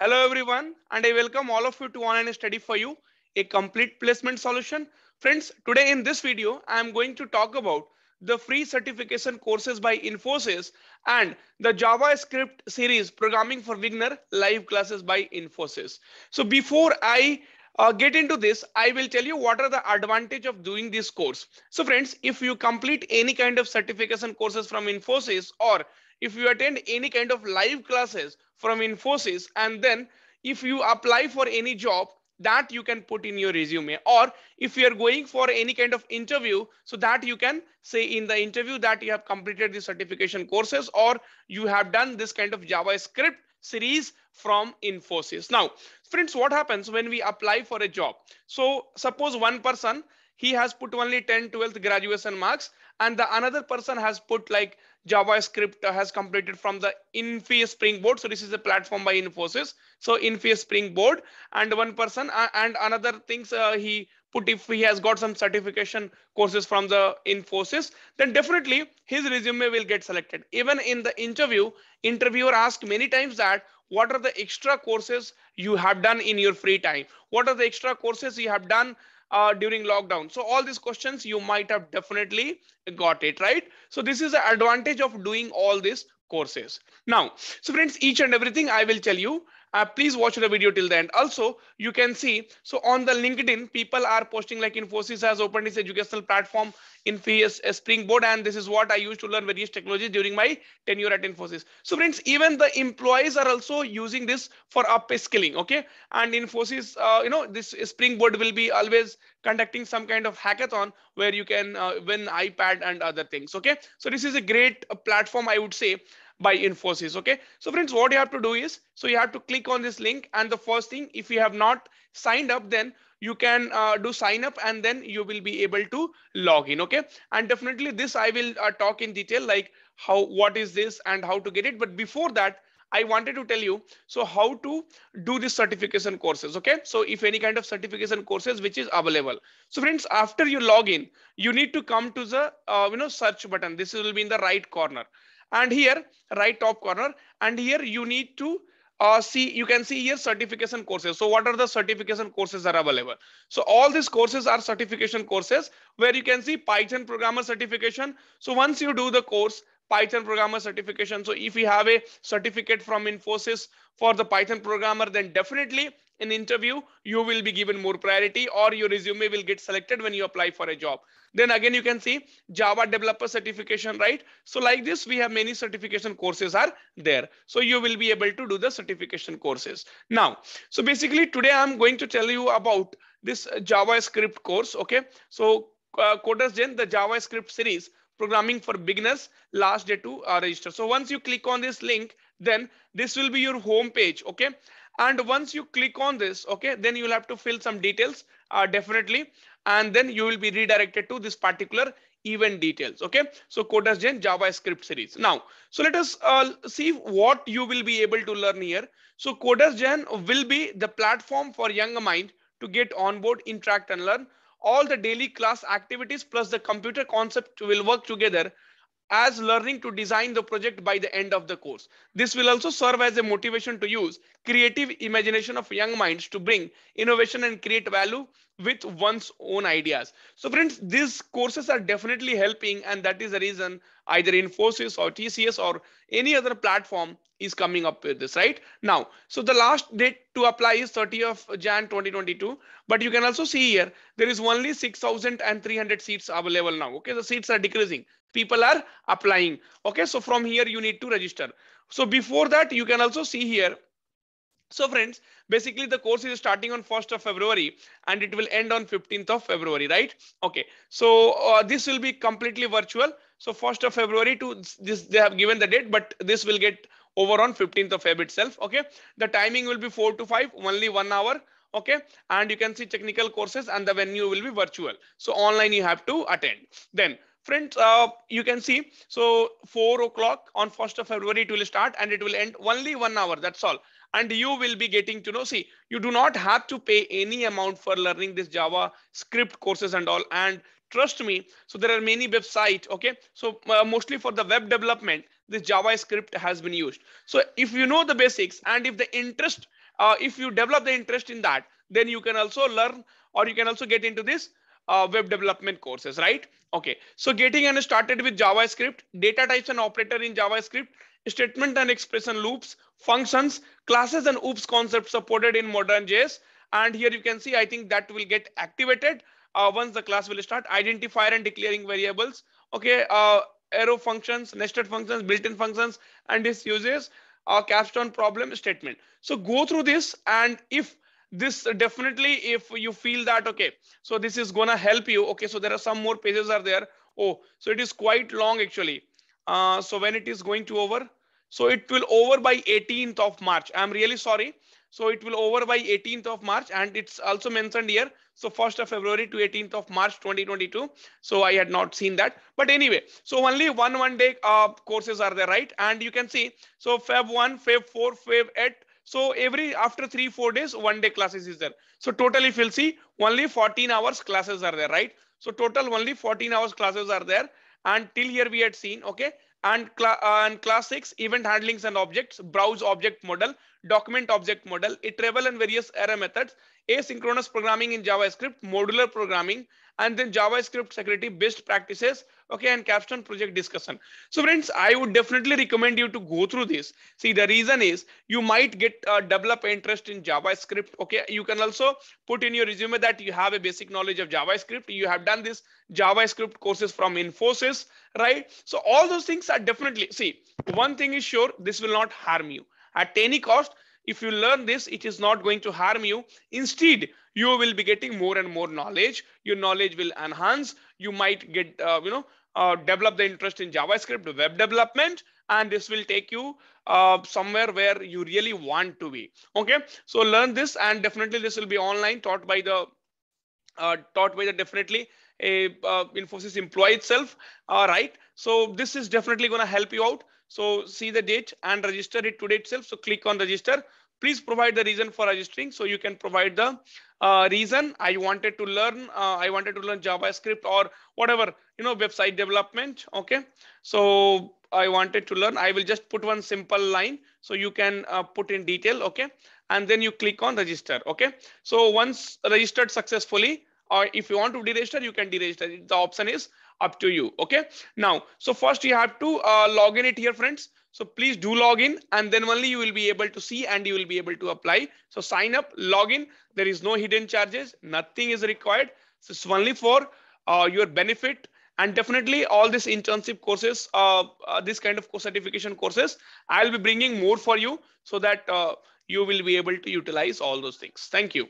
Hello everyone and I welcome all of you to online study for you, a complete placement solution. Friends, today in this video, I am going to talk about the free certification courses by Infosys and the JavaScript series programming for beginner live classes by Infosys. So before I uh, get into this, I will tell you what are the advantage of doing this course. So friends, if you complete any kind of certification courses from Infosys or if you attend any kind of live classes from Infosys and then if you apply for any job that you can put in your resume or if you are going for any kind of interview so that you can say in the interview that you have completed the certification courses or you have done this kind of javascript series from infosys. Now friends what happens when we apply for a job? So suppose one person he has put only 10 12th graduation marks and the another person has put like javascript has completed from the infosys springboard. So this is a platform by infosys. So infosys springboard and one person uh, and another things uh, he put if he has got some certification courses from the infosys then definitely his resume will get selected even in the interview interviewer asked many times that what are the extra courses you have done in your free time what are the extra courses you have done uh, during lockdown. So all these questions you might have definitely got it, right? So this is the advantage of doing all these courses. Now, so friends, each and everything I will tell you uh, please watch the video till the end. Also you can see so on the linkedin people are posting like infosys has opened its educational platform in uh, springboard and this is what i used to learn various technologies during my tenure at infosys. So friends even the employees are also using this for upskilling okay? And infosys uh, you know this springboard will be always conducting some kind of hackathon where you can uh, win ipad and other things okay? So this is a great uh, platform i would say by Infosys. Okay. So friends, what you have to do is, so you have to click on this link. And the first thing, if you have not signed up, then you can uh, do sign up and then you will be able to log in. Okay. And definitely this I will uh, talk in detail, like how, what is this and how to get it. But before that, I wanted to tell you, so how to do this certification courses. Okay. So if any kind of certification courses, which is available. So friends, after you log in, you need to come to the, uh, you know, search button. This will be in the right corner and here right top corner. And here you need to uh, see you can see here certification courses. So what are the certification courses are available? So all these courses are certification courses where you can see python programmer certification. So once you do the course python programmer certification. So if you have a certificate from infosys for the python programmer then definitely in interview you will be given more priority or your resume will get selected when you apply for a job. Then again you can see java developer certification right? So like this we have many certification courses are there. So you will be able to do the certification courses. Now so basically today i'm going to tell you about this javascript course okay? So uh, coders gen the javascript series programming for beginners last day to uh, register. So once you click on this link then this will be your home page okay and once you click on this okay then you'll have to fill some details uh, definitely. And then you will be redirected to this particular event details okay? So coders gen javascript series. Now so let us uh, see what you will be able to learn here. So coders gen will be the platform for young mind to get on board interact and learn. All the daily class activities plus the computer concept will work together as learning to design the project by the end of the course. This will also serve as a motivation to use creative imagination of young minds to bring innovation and create value with one's own ideas. So friends, these courses are definitely helping and that is the reason either Infosys or TCS or any other platform is coming up with this right now. So the last date to apply is 30th of Jan 2022. But you can also see here, there is only 6,300 seats available now. Okay, the seats are decreasing. People are applying. Okay, so from here you need to register. So before that, you can also see here so friends, basically the course is starting on 1st of February and it will end on 15th of February, right? Okay, so uh, this will be completely virtual. So 1st of February to this, they have given the date, but this will get over on 15th of Feb itself. Okay, the timing will be 4 to 5, only one hour. Okay, and you can see technical courses and the venue will be virtual. So online you have to attend. Then friends uh, you can see. So 4 o'clock on 1st of february it will start and it will end only one hour that's all. And you will be getting to know see you do not have to pay any amount for learning this java script courses and all. And trust me so there are many websites okay? So uh, mostly for the web development this JavaScript has been used. So if you know the basics and if the interest, uh, if you develop the interest in that, then you can also learn or you can also get into this uh, web development courses, right? Okay, so getting and started with JavaScript, data types and operator in JavaScript, statement and expression loops, functions, classes and OOPS concepts supported in modern JS. And here you can see, I think that will get activated uh, once the class will start identifier and declaring variables. Okay, uh, arrow functions, nested functions, built-in functions, and this uses a capstone problem statement. So go through this and if this definitely if you feel that okay so this is gonna help you okay so there are some more pages are there oh so it is quite long actually uh, so when it is going to over so it will over by 18th of march i'm really sorry so it will over by 18th of march and it's also mentioned here so 1st of February to 18th of March 2022. So I had not seen that. But anyway, so only one one day uh, courses are there, right? And you can see, so Feb 1, Feb 4, Feb 8. So every after three, four days, one day classes is there. So total if you'll see, only 14 hours classes are there, right? So total only 14 hours classes are there. And till here we had seen, okay, and, cl uh, and class 6 event handlings and objects browse object model document object model iterable and various array methods asynchronous programming in javascript modular programming and then javascript security best practices okay and capstone project discussion. So friends i would definitely recommend you to go through this. See the reason is you might get uh, develop interest in javascript okay? You can also put in your resume that you have a basic knowledge of javascript. You have done this javascript courses from infosys right? So all those things are definitely see one thing is sure this will not harm you at any cost if you learn this it is not going to harm you. Instead you will be getting more and more knowledge. Your knowledge will enhance. You might get uh, you know uh, develop the interest in javascript web development and this will take you uh, somewhere where you really want to be. Okay? So learn this and definitely this will be online taught by the uh, taught by the definitely a uh, infosys employee itself. All right? So this is definitely going to help you out so see the date and register it today itself. So click on register. Please provide the reason for registering. So you can provide the uh, reason I wanted to learn. Uh, I wanted to learn JavaScript or whatever, you know, website development. Okay. So I wanted to learn. I will just put one simple line. So you can uh, put in detail. Okay. And then you click on register. Okay. So once registered successfully, or if you want to deregister, you can deregister. The option is up to you. Okay. Now, so first you have to uh, log in it here, friends. So please do log in and then only you will be able to see and you will be able to apply. So sign up, log in. There is no hidden charges. Nothing is required. So it's only for uh, your benefit and definitely all these internship courses, uh, uh, this kind of certification courses, I'll be bringing more for you so that uh, you will be able to utilize all those things. Thank you.